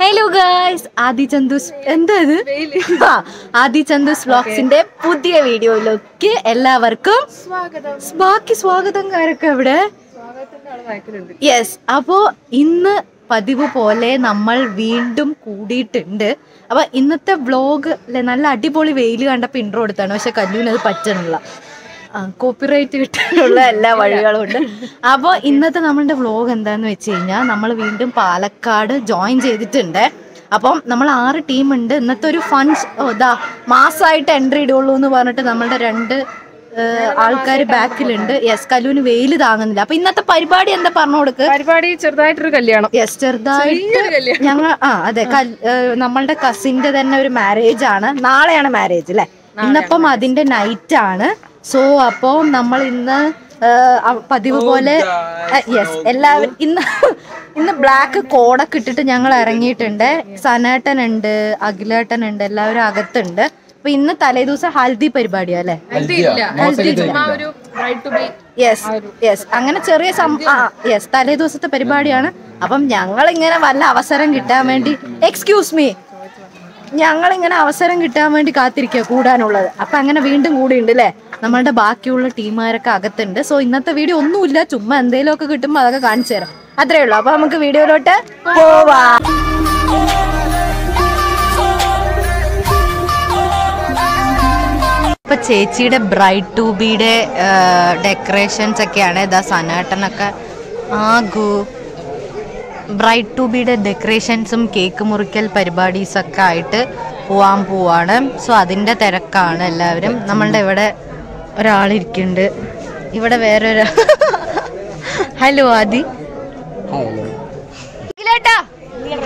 Hello guys ആദി ചന്ദൂസ് എന്താ ഇത്? ആദി ചന്ദൂസ് വ്ലോഗ്സിന്റെ പുതിയ വീഡിയോയിലേക്ക് എല്ലാവർക്കും ബാക്കി സ്വാഗതംകാരൊക്കെ ഇവിടെ യെസ് അപ്പോ ഇന്ന് പതിവ് പോലെ നമ്മൾ വീണ്ടും കൂടിയിട്ടുണ്ട്. അപ്പൊ ഇന്നത്തെ വ്ലോഗ് നല്ല അടിപൊളി വെയിൽ കണ്ടപ്പോ ഇൻട്രോ എടുത്താണ്. പക്ഷെ കല്ലൂന് അത് പറ്റണില്ല. കോപ്പിറൈറ്റ് കിട്ടാനുള്ള എല്ലാ വഴികളും ഉണ്ട്. അപ്പോൾ ഇന്നത്തെ നമ്മളുടെ വ്ലോഗ് എന്താന്ന് വെച്ച് കഴിഞ്ഞാൽ നമ്മൾ വീണ്ടും പാലക്കാട് ജോയിൻ ചെയ്തിട്ടുണ്ട്. അപ്പം നമ്മൾ ആറ് ടീമുണ്ട് ഉണ്ട്. ഇന്നത്തെ ഒരു ഫൺ ഇതാ മാസമായിട്ട് എൻട്രി ഇടുള്ളൂ എന്ന് പറഞ്ഞിട്ട് നമ്മളുടെ രണ്ട് ആൾക്കാർ ബാക്കിലുണ്ട്. യെസ് കല്ലൂന് വെയിൽ താങ്ങുന്നില്ല. അപ്പൊ ഇന്നത്തെ പരിപാടി എന്താ പറഞ്ഞു കൊടുക്ക്? പരിപാടി ചെറുതായിട്ടൊരു കല്യാണം. യെസ് ചെറുതായിട്ട് ഞങ്ങൾ ആ അതെ നമ്മളുടെ കസിന്റെ തന്നെ ഒരു മാരേജ് ആണ്. നാളെയാണ് മാരേജ് അല്ലെ ഇന്നപ്പം അതിന്റെ നൈറ്റ് ആണ്. സോ അപ്പോ നമ്മൾ ഇന്ന് പതിവ് പോലെ യെസ് എല്ലാവരും ഇന്ന് ഇന്ന് ബ്ലാക്ക് കോടൊക്കെ ഇട്ടിട്ട് ഞങ്ങൾ ഇറങ്ങിയിട്ടുണ്ട്. സനേട്ടൻ ഉണ്ട് അഖിലേട്ടൻ ഉണ്ട് എല്ലാവരും അകത്തുണ്ട്. അപ്പൊ ഇന്ന് തലേദിവസം ഹൽദി പരിപാടിയാ അല്ലെ? ചുമ്മാ ഒരു bride to be yes yes അങ്ങനെ ചെറിയ ആ യെസ് തലേ ദിവസത്തെ പരിപാടിയാണ്. അപ്പം ഞങ്ങൾ ഇങ്ങനെ വല്ല അവസരം കിട്ടാൻ വേണ്ടി എക്സ്ക്യൂസ് മീ ഞങ്ങൾ ഇങ്ങനെ അവസരം കിട്ടാൻ വേണ്ടി കാത്തിരിക്കുക കൂടാനുള്ളത്. അപ്പൊ അങ്ങനെ വീണ്ടും കൂടിയുണ്ട് അല്ലേ നമ്മളുടെ ബാക്കിയുള്ള ടീമുകാരൊക്കെ അകത്തുണ്ട്. സോ ഇന്നത്തെ വീഡിയോ ഒന്നുമില്ല. ചുമ്മാ എന്തെങ്കിലും ഒക്കെ കിട്ടുമ്പോൾ അതൊക്കെ കാണിച്ചു തരാം. അത്രേ ഉള്ളൂ. അപ്പൊ നമുക്ക് വീഡിയോയിലോട്ട് പോവാം. ഇപ്പൊ ചേച്ചിയുടെ ബ്രൈഡ് ടൂബിയുടെ ഡെക്കറേഷൻസ് ഒക്കെയാണ് ഇതാ സനാട്ടനൊക്കെ. ആകു. ബ്രൈഡ് ടൂബിയുടെ ഡെക്കറേഷൻസും കേക്ക് മുറിക്കൽ പരിപാടീസ് ഒക്കെ ആയിട്ട് പോവാൻ പോവാണ്. സോ അതിന്റെ തിരക്കാണ് എല്ലാവരും. നമ്മളുടെ ഇവിടെ ഒരാളിരിക്കുന്നുണ്ട്. ഇവിടെ വേറൊരു hello Aadi.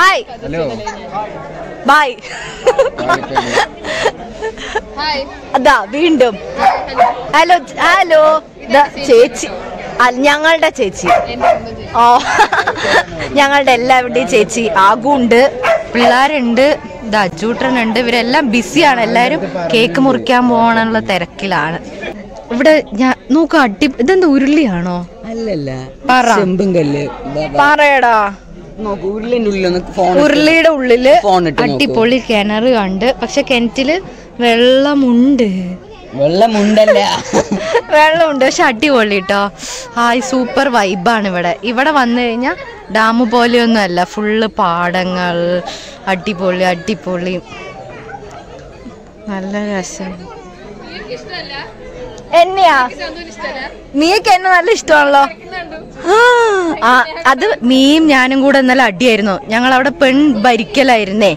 Hi hello bye hi അതാ വീണ്ടും. ഹലോ ഹലോ ചേച്ചി ഞങ്ങളുടെ ചേച്ചി. ഓ ഞങ്ങളുടെ എല്ലാവരുടെയും ചേച്ചി. ആകുണ്ട് പിള്ളേരുണ്ട് ഇത് അജൂട്ടനുണ്ട് ഇവരെല്ലാം ബിസിയാണ്. എല്ലാവരും കേക്ക് മുറിക്കാൻ പോകാനുള്ള തിരക്കിലാണ്. ഇവിടെ ഞാൻ നോക്ക അടി ഇതെന്താ ഉരുളിയാണോ? അല്ലല്ല പറ. കല്ല്. പറയടാ. ഉരുളിയുടെ ഉള്ളിൽ. അടിപൊളി കിണർ കണ്ട് പക്ഷെ കിണറ്റിൽ വെള്ളമുണ്ട്. വെള്ളമുണ്ടല്ല? വെള്ളമുണ്ട് പക്ഷെ അടിപൊളി കേട്ടോ ഹായ് സൂപ്പർ വൈബാണ് ഇവിടെ. ഇവിടെ വന്നു കഴിഞ്ഞാൽ ഡാം പോലെയൊന്നും അല്ല ഫുള്ള് പാടങ്ങൾ അടിപൊളി അടിപൊളി. നല്ല രസം. എന്നെയാ? നീക്ക് എന്നെ നല്ല ഇഷ്ടമാണല്ലോ. ആ അത് മീയും ഞാനും കൂടെ ഇന്നലെ അടിയായിരുന്നു. ഞങ്ങൾ അവിടെ പെൺ ഭരിക്കലായിരുന്നേ.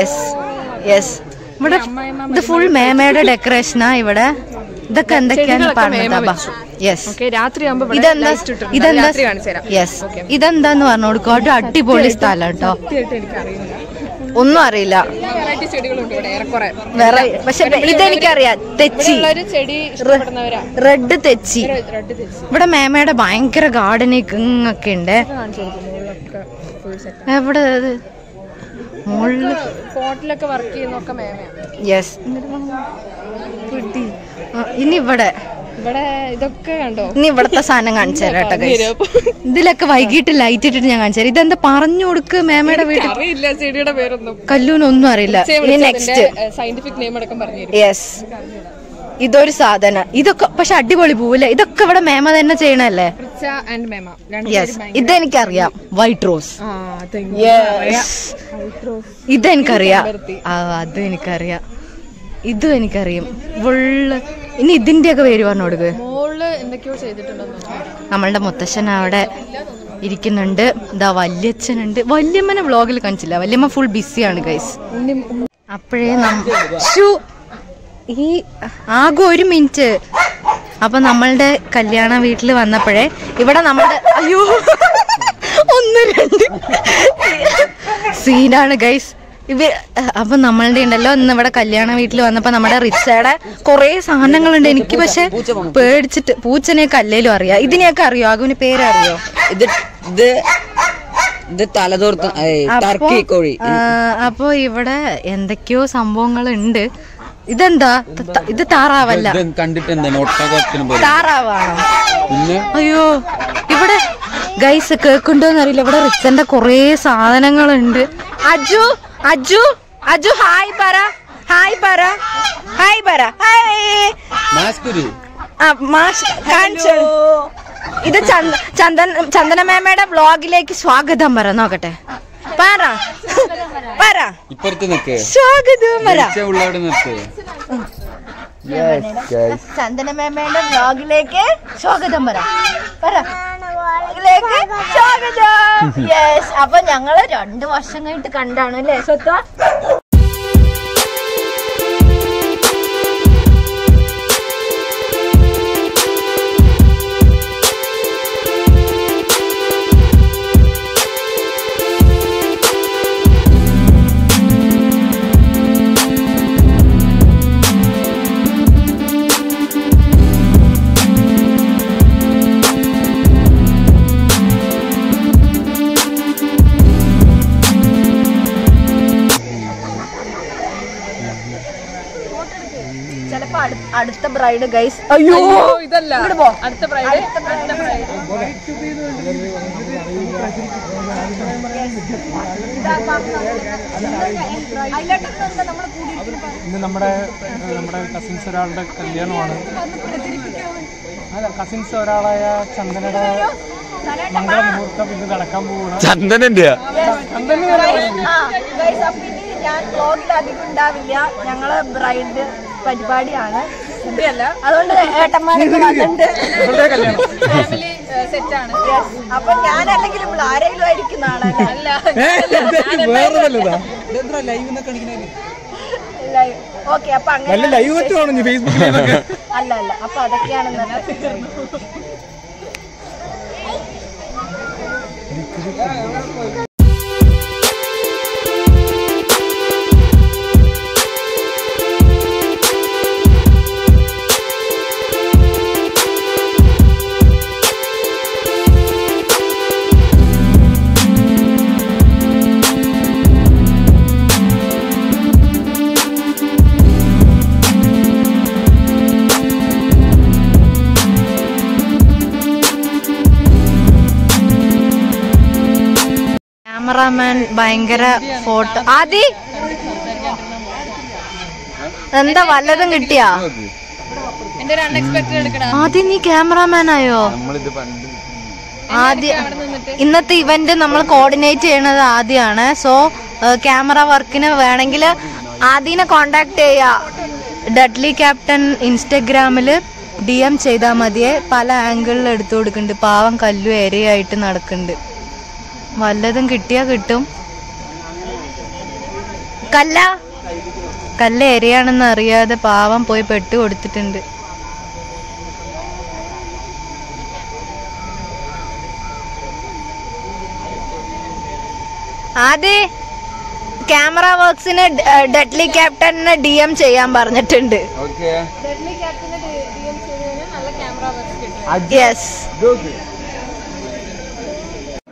യെസ് യെസ് ഇവിടെ ഇത് ഫുൾ മേമയുടെ ഡെക്കറേഷനാ ഇവിടെ. ഇതൊക്കെ എന്തൊക്കെയാണ് പറഞ്ഞത്? യെസ് ഇതെന്താ? ഇതെന്താ? യെസ് ഇതെന്താന്ന് പറഞ്ഞു കൊടുക്കും അടിപൊളി സ്ഥലം കേട്ടോ. ഒന്നും അറിയില്ല. വേറെ പക്ഷെ ഇതെനിക്കറിയാം. തെച്ചി. റെഡ് തെച്ചി. ഇവിടെ മേമയുടെ ഭയങ്കര ഗാർഡനിങ് ഒക്കെ ഉണ്ട്. എവിടെ ഇത് മുകളിൽ പോട്ടിലൊക്കെ വർക്ക് ചെയ്യുന്നൊക്കെ മേമയാണ് യെസ് ഇനി ഇവിടെ. ഇവിടെ ഇതൊക്കെ കണ്ടോ? ഇനി ഇവിടത്തെ സാധനം കാണിച്ചു തരാം കേട്ടോ ഇതിലൊക്കെ വൈകിട്ട് ലൈറ്റ് ഇട്ടിട്ട് ഞാൻ കാണിച്ചു തരാം. ഇതെന്താ പറഞ്ഞു കൊടുക്ക് മേമയുടെ വീട്ടിൽ? അറിയില്ല ചെടിയുടെ പേരൊന്നും. കല്ലൂനൊന്നും അറിയില്ല. നെക്സ്റ്റ് സയന്റിഫിക് നെയിം അടക്കം പറഞ്ഞു യെസ് ഇതൊരു സാധനം. ഇതൊക്കെ പക്ഷെ അടിപൊളി പോവില്ല? ഇതൊക്കെ ഇവിടെ മേമ തന്നെ ചെയ്യണല്ലേ റിച്ച ആൻഡ് മേമ. യെസ് ഇതെനിക്കറിയാം. വൈറ്റ് റോസ് ഇതെനിക്കറിയാം. അതും എനിക്കറിയാം ഇതും എനിക്കറിയാം. ഫുള്ള് ഇനി ഇതിന്റെയൊക്കെ പേര് പറഞ്ഞു കൊടുക്ക് മോൾ എന്തൊക്കെയോ ചെയ്തിട്ടുണ്ടെന്ന് നമ്മളുടെ മുത്തശ്ശൻ അവിടെ ഇരിക്കുന്നുണ്ട്. ഇതാ വല്യച്ഛനുണ്ട്. വല്യമ്മനെ വ്ളോഗിൽ കാണിച്ചില്ല. വല്യമ്മ ഫുൾ ബിസിയാണ് ഗൈസ് അപ്പോഴേ നമ്മ. ഈ ആകെ ഒരു മിനിറ്റ് അപ്പൊ നമ്മളുടെ കല്യാണ വീട്ടിൽ വന്നപ്പോഴേ ഇവിടെ നമ്മളുടെ അയ്യോ ഒന്ന് രണ്ട്. സീനാണ് ഗൈസ്. ഇവ അപ്പൊ നമ്മളുടെ ഉണ്ടല്ലോ ഇന്ന് ഇവിടെ കല്യാണ വീട്ടിൽ വന്നപ്പോ നമ്മുടെ റിച്ചയുടെ കൊറേ സാധനങ്ങളുണ്ട്. എനിക്ക് പക്ഷെ പേടിച്ചിട്ട് പൂച്ചനെയൊക്കെ അല്ലേലും അറിയാം. ഇതിനെയൊക്കെ അറിയോ? ആകുവിന് പേരറിയോ? ഇത് ഇത് ഇത് തലതോർത്ത് ടർക്കി കോഴി. അപ്പൊ ഇവിടെ എന്തൊക്കെയോ സംഭവങ്ങളുണ്ട്. ഇതെന്താ? ഇത് താറാവല്ല. കണ്ടിട്ട് താറാവാണോ? പിന്നെ? അയ്യോ ഇവിടെ ഗൈസ് കേക്കുണ്ടോന്ന് അറിയില്ല ഇവിടെ റിച്ചന്റെ കൊറേ സാധനങ്ങളുണ്ട്. അജു അജു അജു ഹായ് പറ. ഹായ് പറ. ഹായ് പറ. ഹായ്. ഇത് ചന്ദ ചന്ദൻ ചന്ദന മേമയുടെ വ്ളോഗിലേക്ക് സ്വാഗതം പറ. നോക്കട്ടെ. പറ. പറ. ഇപ്പുറത്ത് നിക്ക്. സ്വാഗതം പറ. ഉള്ളവിടെ നിർത്ത് ചന്ദന മേമയുടെ വ്ളോഗിലേക്ക് സ്വാഗതം പറ. പറ. സ്വാഗതം. യെസ് അപ്പൊ ഞങ്ങൾ രണ്ടു വർഷം കഴിഞ്ഞിട്ട് കണ്ടാണ് അല്ലേ സ്വത്വ ബ്രൈഡ് ഗൈസ് അയ്യോ. ഇതല്ല. അടുത്ത ബ്രൈഡ് അടുത്ത ബ്രൈഡ് ഇന്ന് നമ്മുടെ നമ്മുടെ കസിൻസ് ഒരാളുടെ കല്യാണമാണ്. അല്ല കസിൻസ് ഒരാളായ ചന്ദനയുടെ മംഗള മുഹൂർത്തം ഇന്ന് നടക്കാൻ പോവുകയാണ്. ചന്ദനന്റെ ഞാൻ ബ്ലോഗിൽ അധികം ഉണ്ടാവില്ല. ഞങ്ങൾ ബ്രൈഡ് പരിപാടിയാണ്. അതുകൊണ്ട് ഏട്ടന്മാരൊക്കെ വന്നിട്ടുണ്ട് ഫാമിലി. അപ്പൊ ഇവിടെ ആരെങ്കിലും ഓക്കെ അപ്പൊ അങ്ങനെ ലൈവ് ഫേസ്ബുക്കിൽ അല്ല അല്ല അപ്പൊ അതൊക്കെയാണ് ഇന്നത്തെ ക്യാമറാമാൻ ഭയങ്കര ഫോട്ടോ ആദി? എന്താ വല്ലതും കിട്ടിയാ? ആദ്യം നീ ക്യാമറാമാൻ ആയോ ആദ്യം ഇന്നത്തെ ഇവന്റ് നമ്മൾ കോർഡിനേറ്റ് ചെയ്യണത് ആദ്യമാണ് സോ ക്യാമറ വർക്കിന് വേണമെങ്കിൽ ആദ്യനെ കോണ്ടാക്ട് ചെയ്യാ. ഡഡ്ലി ക്യാപ്റ്റൻ ഇൻസ്റ്റഗ്രാമിൽ ഡി എം ചെയ്താൽ മതിയെ. പല ആംഗിളിൽ എടുത്തു കൊടുക്കുന്നുണ്ട്. പാവം കല്ലു ഏരിയായിട്ട് നടക്കുന്നുണ്ട്. വല്ലതും കിട്ടിയാ കിട്ടും. കല്ല? കല്ല് എരിയാണെന്ന് അറിയാതെ പാവം പോയി പെട്ട് കൊടുത്തിട്ടുണ്ട്. ആദ്യ ക്യാമറ വർക്സിന് ഡെഡ്ലി ക്യാപ്റ്റനെ ഡി എം ചെയ്യാൻ പറഞ്ഞിട്ടുണ്ട്.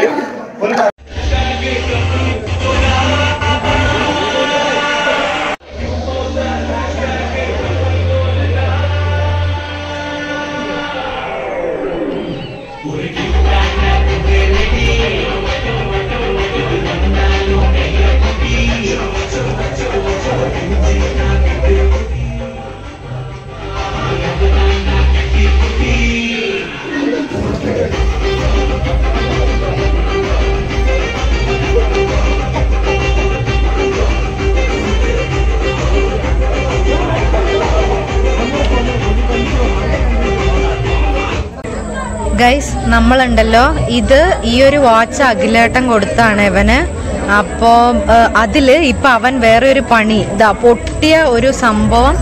യെസ് ഗൈസ് നമ്മളുണ്ടല്ലോ. ഇത് ഈ ഒരു വാച്ച് അഖിലേട്ടം കൊടുത്താണ് ഇവന്. അപ്പോ അതിൽ ഇപ്പൊ അവൻ വേറെ ഒരു പണി ഇതാ പൊട്ടിയ ഒരു സംഭവം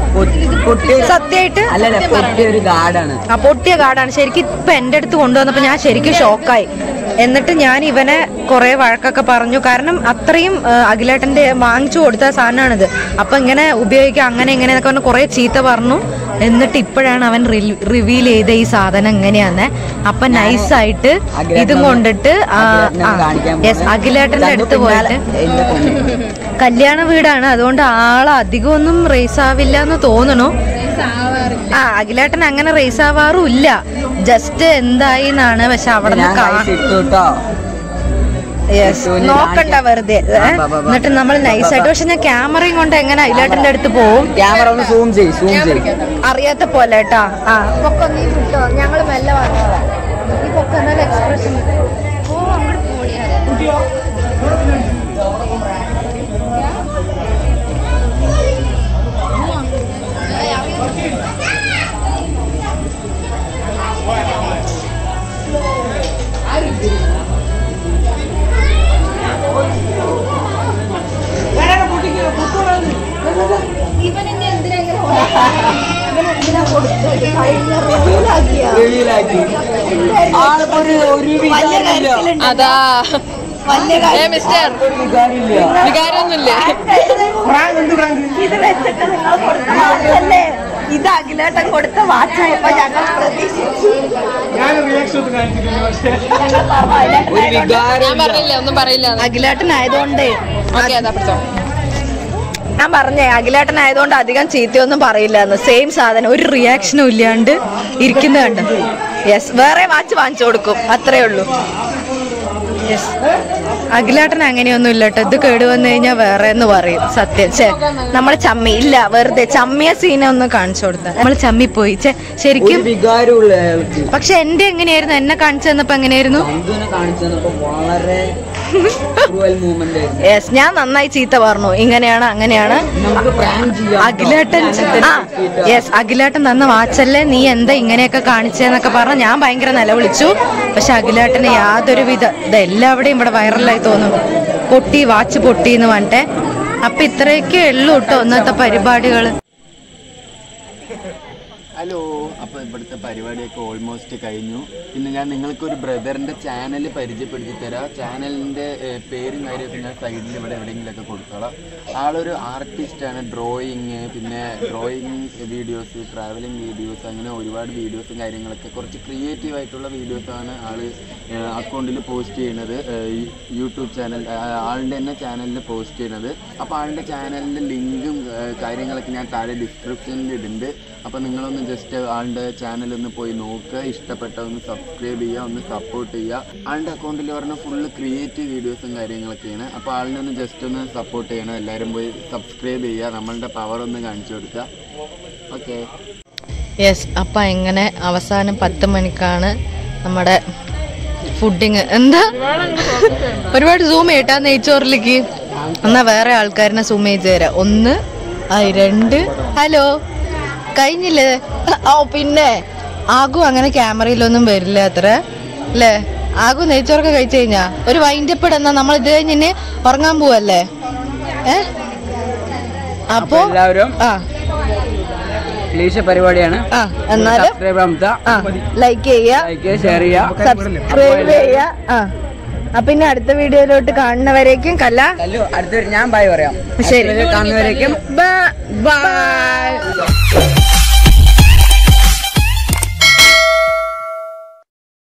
സത്യമായിട്ട് അല്ലല്ല പൊട്ടിയ ഒരു ഗാർഡാണ് ആ പൊട്ടിയ ഗാർഡാണ് ശരിക്കും ഇപ്പൊ എന്റെ അടുത്ത് കൊണ്ടുവന്നപ്പോ ഞാൻ ശരിക്കും ഷോക്കായി. എന്നിട്ട് ഞാൻ ഇവനെ കുറെ വഴക്കൊക്കെ പറഞ്ഞു. കാരണം അത്രയും അഖിലേട്ടന്റെ വാങ്ങിച്ചു കൊടുത്ത സാധനമാണിത്. അപ്പൊ ഇങ്ങനെ ഉപയോഗിക്കാം അങ്ങനെ ഇങ്ങനെ എന്നൊക്കെ പറഞ്ഞ് കുറെ ചീത്ത പറഞ്ഞു. എന്നിട്ട് ഇപ്പോഴാണ് അവൻ റിവീൽ ചെയ്ത ഈ സാധനം എങ്ങനെയാന്ന്. അപ്പൊ നൈസായിട്ട് ഇതും കൊണ്ടിട്ട് യെസ് അഖിലേട്ടന്റെ അടുത്ത് പോയിട്ട്. കല്യാണ വീടാണ്. അതുകൊണ്ട് ആൾ അധികം ഒന്നും റേസ് ആവില്ല എന്ന് തോന്നണു. ആ അഖിലേട്ടൻ അങ്ങനെ റേസ് ആവാറുമില്ല. ജസ്റ്റ് എന്തായി എന്നാണ് പക്ഷെ അവിടെ കേട്ടോ നോക്കണ്ട വെറുതെ. എന്നിട്ട് നമ്മൾ നൈസായിട്ട് പക്ഷെ ഞാൻ ക്യാമറയും കൊണ്ട് എങ്ങനെ അഖിലേട്ടന്റെ അടുത്ത് പോവും? ക്യാമറ ഒന്ന് സൂം ചെയ് സൂം ചെയ് അറിയാത്ത പോലെ കേട്ടാ ആ. പൊക്കം നീ വിട്ടോ ഞങ്ങൾ മെല്ലെ വന്നതാ. ഈ പൊക്കം നല്ല എക്സ്പ്രഷൻ അതാ. മിസ്റ്റർ വികാരമൊന്നുമില്ല ഇത് വെച്ചിട്ട് നിങ്ങൾ കൊടുത്ത വാച്ചല്ലേ ഇത് അഖിലേട്ടൻ കൊടുത്ത വാച്ചായപ്പോ ഞങ്ങൾ പ്രതീക്ഷിച്ചു. ഞാൻ റിയാക്ഷൻ ഒന്നും പക്ഷേ. ഒരു വികാരം ഞാൻ ഒന്നും പറയില്ല. അഖിലേട്ടൻ ആയതുകൊണ്ട് ഓക്കെ അതാ പിടിച്ചോ. ഞാൻ പറഞ്ഞേ അഖിലേട്ടൻ ആയതുകൊണ്ട് അധികം ചീത്തയൊന്നും പറയില്ല എന്ന്. സെയിം സാധനം ഒരു റിയാക്ഷനും ഇല്ലാണ്ട് ഇരിക്കുന്ന കണ്ടു യെസ് വേറെ വാച്ച് വാങ്ങിച്ചു കൊടുക്കും അത്രേ ഉള്ളൂ. യെസ് അഖിലേട്ടൻ അങ്ങനെയൊന്നും ഇല്ല കേട്ടോ. ഇത് കേട് വന്നു കഴിഞ്ഞാൽ വേറെ എന്ന് പറയും. സത്യം. ചേ നമ്മളെ ചമ്മി ഇല്ല വെറുതെ ചമ്മിയ സീനെ ഒന്ന് കാണിച്ചു കൊടുത്ത. നമ്മൾ ചമ്മി പോയി ചേ ശരിക്കും പക്ഷെ എന്റെ എങ്ങനെയായിരുന്നു? എന്നെ കാണിച്ചു തന്നപ്പോ എങ്ങനെയായിരുന്നു? യെസ് ഞാൻ നന്നായി ചീത്ത പറഞ്ഞു ഇങ്ങനെയാണ് അങ്ങനെയാണ്. അഖിലേട്ടൻ യെസ് അഖിലേട്ടൻ തന്ന വാച്ചല്ലേ നീ എന്താ ഇങ്ങനെയൊക്കെ കാണിച്ചെന്നൊക്കെ പറഞ്ഞു ഞാൻ ഭയങ്കര നിലവിളിച്ചു. പക്ഷെ അഖിലേട്ടന് യാതൊരു വിധ ഇതെല്ലാവിടെയും ഇവിടെ വൈറലായി തോന്നും പൊട്ടി വാച്ച് പൊട്ടി എന്ന് പറഞ്ഞിട്ടെ. അപ്പൊ ഇത്രയൊക്കെ ഉള്ളൂ കേട്ടോ ഇന്നത്തെ പരിപാടികൾ. ഹലോ അപ്പോൾ ഇവിടുത്തെ പരിപാടിയൊക്കെ ഓൾമോസ്റ്റ് കഴിഞ്ഞു. പിന്നെ ഞാൻ നിങ്ങൾക്കൊരു ബ്രദറിന്റെ ചാനൽ പരിചയപ്പെടുത്തി തരാം. ചാനലിന്റെ പേരും കാര്യമൊക്കെ ഞാൻ സൈഡിൽ ഇവിടെ എവിടെയെങ്കിലുമൊക്കെ കൊടുത്തോളാം. ആളൊരു ആർട്ടിസ്റ്റാണ് ഡ്രോയിങ് പിന്നെ ഡ്രോയിങ് വീഡിയോസ് ട്രാവലിംഗ് വീഡിയോസ് അങ്ങനെ ഒരുപാട് വീഡിയോസും കാര്യങ്ങളൊക്കെ കുറച്ച് ക്രിയേറ്റീവ് ആയിട്ടുള്ള വീഡിയോസാണ് ആൾ അക്കൗണ്ടിൽ പോസ്റ്റ് ചെയ്യുന്നത് യൂട്യൂബ് ചാനൽ ആളുടെ തന്നെ ചാനലിൽ പോസ്റ്റ് ചെയ്യുന്നത് അപ്പോൾ ആളുടെ ചാനലിന്റെ ലിങ്കും കാര്യങ്ങളൊക്കെ ഞാൻ താഴെ ഡിസ്ക്രിപ്ഷനിൽ ഇടുന്നുണ്ട്. അപ്പോൾ നിങ്ങളൊന്ന് ജസ്റ്റ് ആളുടെ ചാനൽ ഒന്ന് പോയി നോക്കുക. ഇഷ്ടപ്പെട്ട ഒന്ന് സബ്സ്ക്രൈബ് ചെയ്യുക ഒന്ന് സപ്പോർട്ട് ചെയ്യുക. ആളുടെ അക്കൗണ്ടിൽ പറഞ്ഞ ഫുള്ള് ക്രിയേറ്റീവ് വീഡിയോസും കാര്യങ്ങളൊക്കെയാണ്. അപ്പോൾ ആളിനെ ഒന്ന് ജസ്റ്റ് ഒന്ന് സപ്പോർട്ട് ചെയ്യണം. എല്ലാവരും പോയി സബ്സ്ക്രൈബ് ചെയ്യുക. നമ്മളുടെ പവർ ഒന്ന് കാണിച്ചു കൊടുക്കുക. ഓക്കെ യെസ് അപ്പം എങ്ങനെ അവസാനം പത്ത് മണിക്കാണ് നമ്മുടെ ഫുഡിങ് എന്താ? ഒരുപാട് സൂം ചെയ്യട്ടാ നെയ്ച്ചോറിലേക്ക്. എന്നാ വേറെ ആൾക്കാരനെ സൂം ചെയ്ത് തരാം. ഒന്ന് ആ രണ്ട്. ഹലോ കഴിഞ്ഞില്ലേ? ഓ പിന്നെ. ആകു അങ്ങനെ ക്യാമറയിലൊന്നും വരില്ല അത്ര അല്ലേ? ആകു നെയ്ച്ചോറൊക്കെ കഴിച്ചു കഴിഞ്ഞാ? ഒരു വൈൻഡപ്പ് ഇടുന്ന നമ്മൾ ഇത് കഴിഞ്ഞ് ഉറങ്ങാൻ പോവല്ലേ? ഏ? അപ്പോ എല്ലാവരും ആ. ക്ലീശ പരിപാടിയാണ്. എന്നാലും ലൈക്ക് ചെയ്യുക ഷെയർ ചെയ്യുക സബ്സ്ക്രൈബ് ചെയ്യുക. ആ. അപ്പൊ പിന്നെ അടുത്ത വീഡിയോയിലോട്ട് കാണുന്നവരേക്കും കല്ല. അടുത്ത ഞാൻ ബൈ പറയാം. ശരി. കാണുന്നവരേക്കും ബൈ